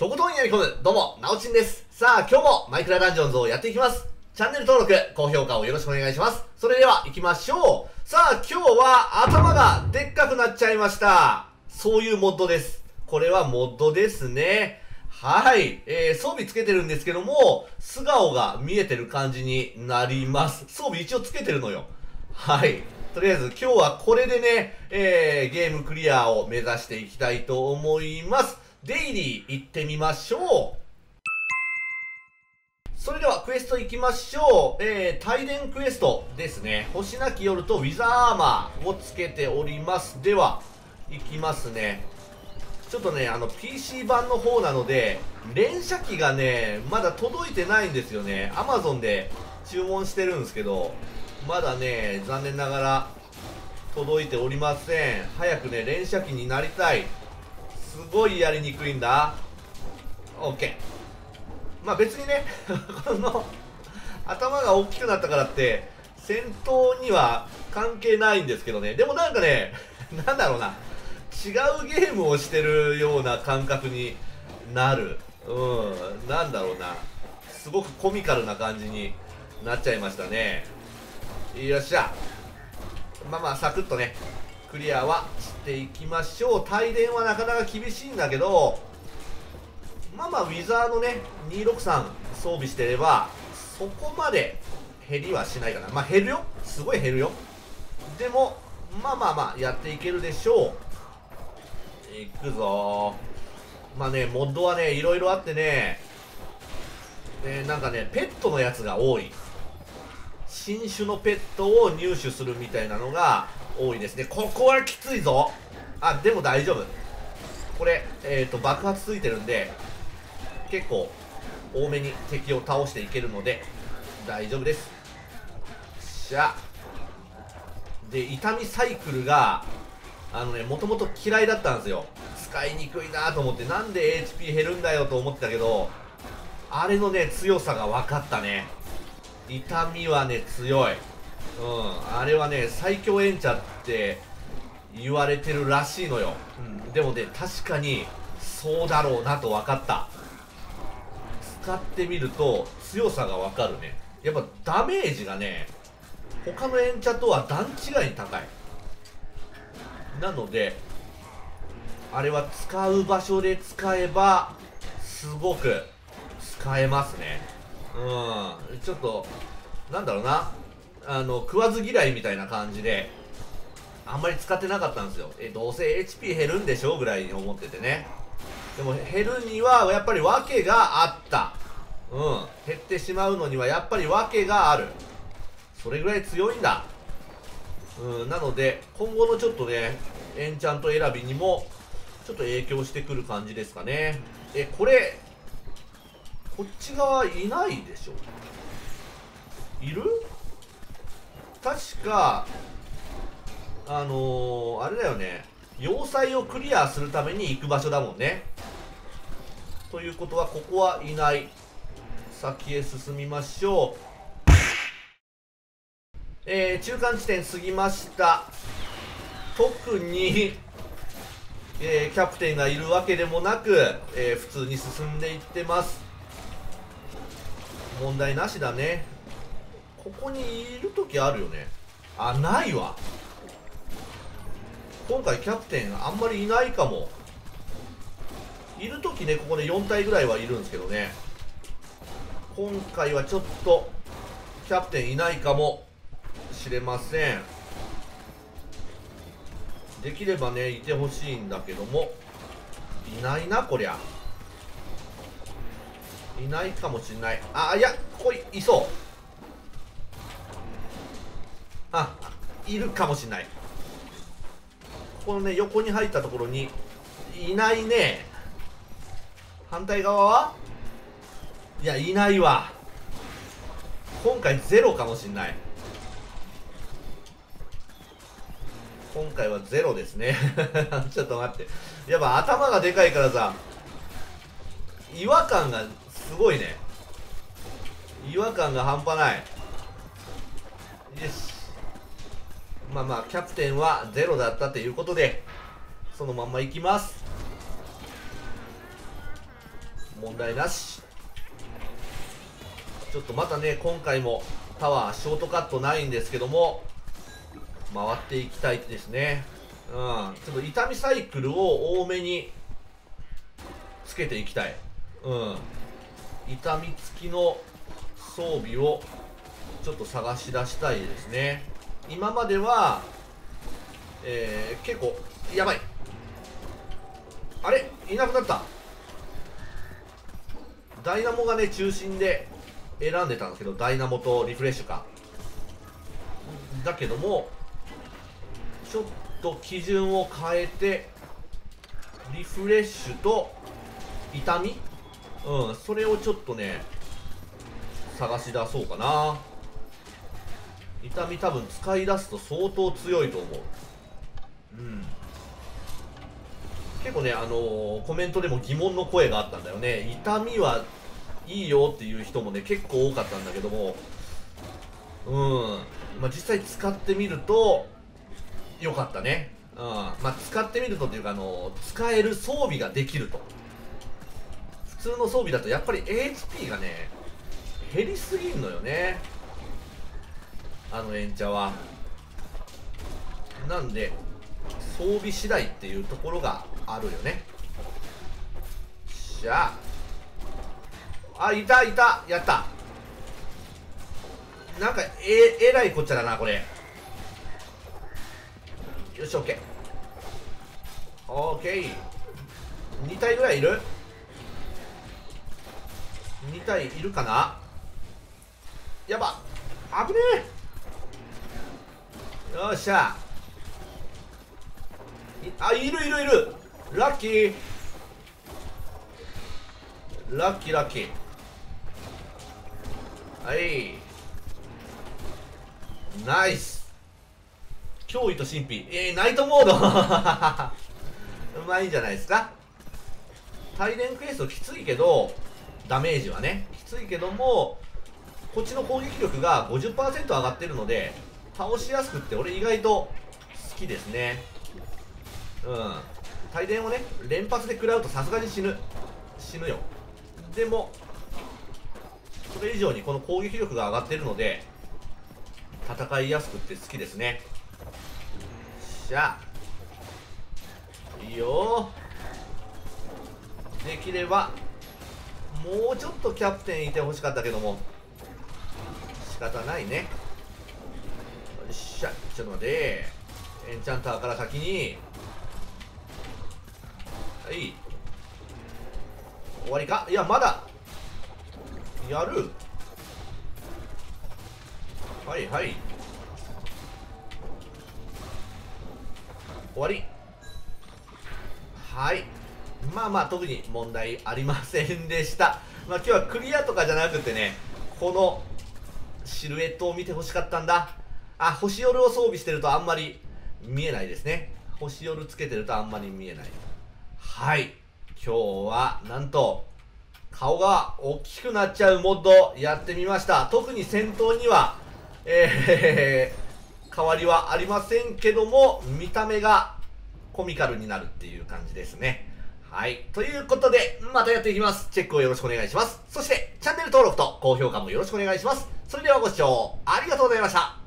とことんやり込む、どうも、なおちんです。さあ、今日もマイクラダンジョンズをやっていきます。チャンネル登録、高評価をよろしくお願いします。それでは行きましょう。さあ、今日は頭がでっかくなっちゃいました。そういうモッドです。これはモッドですね。はい。えー、装備つけてるんですけども、素顔が見えてる感じになります。装備一応つけてるのよ。はい。とりあえず今日はこれでね、えー、ゲームクリアを目指していきたいと思います。デイリー行ってみましょう。それではクエスト行きましょう。えー、帯電クエストですね。星なき夜とウィザーアーマーをつけております。では、行きますね。ちょっとね、あの、PC 版の方なので、連射機がね、まだ届いてないんですよね。Amazon で注文してるんですけど、まだね、残念ながら届いておりません。早くね、連射機になりたい。すごいやりにくいんだ。OK。まあ別にね、この、頭が大きくなったからって、戦闘には関係ないんですけどね。でもなんかね、なんだろうな。違うゲームをしてるような感覚になる。うん、なんだろうな。すごくコミカルな感じになっちゃいましたね。よっしゃ。まあまあ、サクッとね、クリアはしていきましょう。帯電はなかなか厳しいんだけど、まあまあ、ウィザーのね、263装備してれば、そこまで減りはしないかな。まあ減るよ。すごい減るよ。でも、まあまあまあ、やっていけるでしょう。いくぞまあね、モッドはね、いろいろあってね、ねなんかね、ペットのやつが多い。新種のペットを入手するみたいなのが多いですね。ここはきついぞ。あ、でも大丈夫。これ、えっ、ー、と、爆発ついてるんで、結構多めに敵を倒していけるので、大丈夫です。しゃで、痛みサイクルが、あのね、もともと嫌いだったんですよ。使いにくいなと思って、なんで HP 減るんだよと思ってたけど、あれのね、強さが分かったね。痛みはね、強い。うん、あれはね、最強エンチャって言われてるらしいのよ。うん、でもね、確かに、そうだろうなと分かった。使ってみると、強さが分かるね。やっぱダメージがね、他のエンチャとは段違いに高い。なので、あれは使う場所で使えば、すごく使えますね。うん、ちょっと、なんだろうな、あの、食わず嫌いみたいな感じで、あんまり使ってなかったんですよ。え、どうせ HP 減るんでしょぐらいに思っててね。でも減るには、やっぱり訳があった。うん、減ってしまうのには、やっぱり訳がある。それぐらい強いんだ。うん、なので、今後のちょっとね、エンチャント選びにも、ちょっと影響してくる感じですかね。え、これ、こっち側いないでしょ？いる？確かあのー、あれだよね。要塞をクリアするために行く場所だもんね。ということはここはいない先へ進みましょう。えー、中間地点過ぎました。特にえー、キャプテンがいるわけでもなく、えー、普通に進んでいってます。問題なしだね。ここにいる時あるよね。あないわ。今回キャプテンあんまりいないかも。いる時ねここで4体ぐらいはいるんですけどね。今回はちょっとキャプテンいないかも。しれません。できればねいてほしいんだけども。いないなこりゃ。いないかもしれない。あいやここいそう。いるかもしれない。このね横に入ったところにいないね。反対側は？いやいないわ。今回ゼロかもしれない。今回はゼロですね。ちょっと待って。やっぱ頭がでかいからさ違和感がすごいね。違和感が半端ない。よし。まあまあキャプテンはゼロだったということでそのまんまいきます。問題なし。ちょっとまたね今回もタワーショートカットないんですけども回っていきたいですね。うん。ちょっと痛みサイクルを多めにつけていきたい。うん。痛み付きの装備をちょっと探し出したいですね。今まではえー、結構やばい。あれ？いなくなった？ダイナモがね中心で選んでたんですけどダイナモとリフレッシュか。だけどもちょっと基準を変えてリフレッシュと痛み？うんそれをちょっとね探し出そうかな。痛み多分使い出すと相当強いと思う。うん。結構ねあのー、コメントでも疑問の声があったんだよね。痛みはいいよっていう人もね結構多かったんだけども。うん。まあ実際使ってみると良かったね。うん。まあ使ってみるとっていうかあのー、使える装備ができると。普通の装備だとやっぱり HP がね減りすぎんのよね。あのエンチャは。なんで装備次第っていうところがあるよね。しゃ。ああいたいた。やった。なんかええらいこっちゃだなこれ。よしオッケー。オッケー。2体ぐらいいる？2体いるかな？やば。危ねえ。よっしゃ。あいるいるいる。ラッキー。ラッキーラッキー。はい。ナイス。脅威と神秘。えー、ナイトモード。うまいんじゃないですか。大連クエストきついけどダメージはね。きついけどもこっちの攻撃力が50%上がってるので倒しやすくって俺意外と好きですね。うん。大電をね連発で食らうとさすがに死ぬ。死ぬよ。でもそれ以上にこの攻撃力が上がってるので戦いやすくって好きですね。しゃ。いいよ。できればもうちょっとキャプテンいてほしかったけども仕方ないね。っしゃちょっと待って。エンチャンターから先に。はい。終わりか？いやまだ。やる。はいはい。終わり。はい。まあまあ特に問題ありませんでした。まあ今日はクリアとかじゃなくてねこのシルエットを見てほしかったんだ。あ星夜を装備してるとあんまり見えないですね。星夜つけてるとあんまり見えない。はい。今日はなんと顔が大きくなっちゃうモッドやってみました。特に戦闘にはえー、変わりはありませんけども見た目がコミカルになるっていう感じですね。はい。ということでまたやっていきます。チェックをよろしくお願いします。そしてチャンネル登録と高評価もよろしくお願いします。それではご視聴ありがとうございました。